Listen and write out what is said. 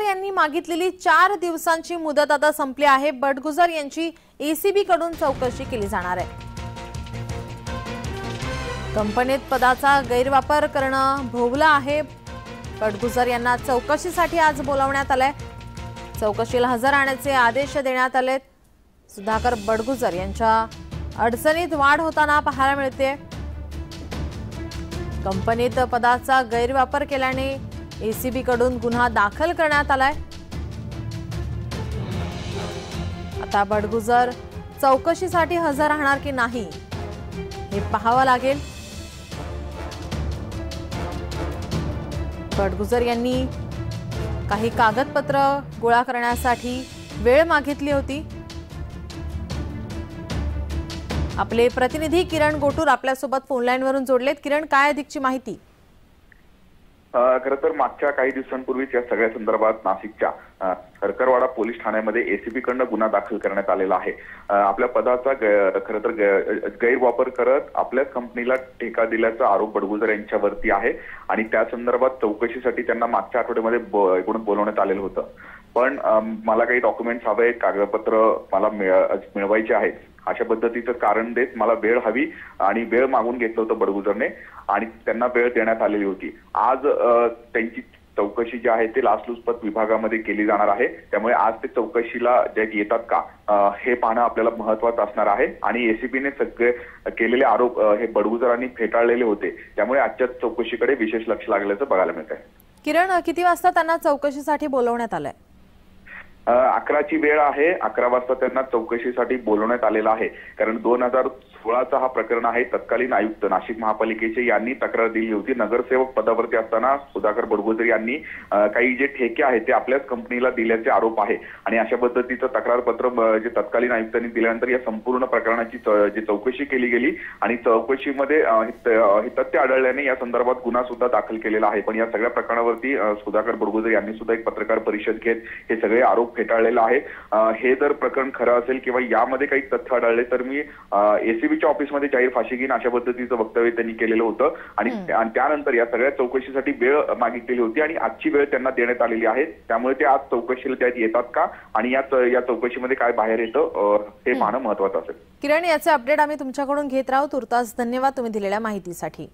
बटगुजर यांनी मागितलेली चार दिवसांची मुदत आता संपली आहे. बटगुजर यांची एसीबी कडून चौकशी केली जाणार आहे. कंपनीत पदाचा गैरवापर करणं भोवलं आहे. बटगुजर यांना चौकशीसाठी आज बोलावण्यात आलंय. चौकशीला हजर राहण्याचे आदेश देण्यात आलेत. सुधाकर बडगुजर यांच्या अडचणीत वाढ होताना पाहायला मिळते. कंपनीत पदाचा गैरवापर केल्याने एसीबी कडून गुन्हा दाखल करण्यात आलाय. आता बडगुजर चौकशीसाठी हजर राहणार की नाही हे पाहावं लागेल. बडगुजर यांनी काही कागदपत्र गोळा करण्यासाठी वेळ मागितली होती. आपले प्रतिनिधी किरण गोटूर आपल्यासोबत फोनलाईनवरून जोडलेत. किरण काय अधिकची माहिती? खरं तर मागच्या काही दिवसांपूर्वीच या सगळ्या संदर्भात नाशिकच्या खरकरवाडा पोलीस ठाण्यामध्ये एसीबी कडनं गुन्हा दाखल करण्यात आलेला आहे. आपल्या पदाचा खर तर गैरवापर करत आपल्याच कंपनीला ठेका दिल्याचा आरोप बडगुजर यांच्यावरती आहे आणि त्या संदर्भात चौकशीसाठी त्यांना मागच्या आठवड्यामध्ये ब- इकडून बोलवण्यात आलेलं होतं. पण मला काही डॉक्युमेंट्स हवे आहेत कागदपत्र मला मिळ- मिळवायचे आहेत. अशा पद्धतीचं कारण देत मला वेळ हवी आणि वेळ मागून घेतलं होतं बडगुजरने आणि त्यांना वेळ देण्यात आलेली होती. आज त्यांची चौकशी जी आहे ते लाचलुचपत विभागामध्ये केली जाणार आहे. त्यामुळे आज ते चौकशीला जे येतात का हे पाहणं आपल्याला महत्वाचं असणार आहे. आणि एसीबीने सगळे केलेले आरोप हे बडगुजरांनी फेटाळलेले होते. त्यामुळे आजच्या चौकशीकडे विशेष लक्ष लागल्याचं बघायला मिळत आहे किरण किती वाजता त्यांना चौकशीसाठी बोलवण्यात आलंय? अकराची वेळ आहे. अकरा वाजता त्यांना चौकशीसाठी बोलवण्यात आलेलं आहे. कारण दोन हजार सोळाचा हा प्रकरण आहे. तत्कालीन आयुक्त नाशिक महापालिकेचे यांनी तक्रार दिली होती. नगरसेवक पदावरती असताना सुधाकर बडगोजर यांनी काही जे ठेके आहेत ते आपल्याच कंपनीला दिल्याचे आरोप आहे. आणि अशा पद्धतीचं तक्रारपत्र जे तत्कालीन आयुक्तांनी दिल्यानंतर या संपूर्ण प्रकरणाची च- जी चौकशी केली गेली आणि चौकशीमध्ये हे तथ्य आढळल्याने या संदर्भात गुन्हा सुद्धा दाखल केलेला आहे. पण या सगळ्या प्रकरणावरती सुधाकर बडगोजर यांनी सुद्धा एक पत्रकार परिषद घेत हे सगळे आरोप फेटाळलेले आहे. अ, हे जर प्रकरण खरं असेल किंवा यामध्ये काही तथ्य आढळले तर मी एसीबीच्या ऑफिसमध्ये जाहीर फाशी घेईन अशा पद्धतीचं वक्तव्य त्यांनी केलेलं होतं. आणि त्यानंतर या सगळ्या चौकशीसाठी वेळ मागितलेली होती आणि आजची वेळ त्यांना देण्यात आलेली आहे. त्यामुळे ते आज चौकशीला त्यात येतात का? आणि या चौकशीमध्ये काय बाहेर येतं हे पाहणं महत्वाचं असेल. किरण याचे अपडेट आम्ही तुमच्याकडून घेत राहू. तुर्तास धन्यवाद तुम्ही दिलेल्या माहितीसाठी.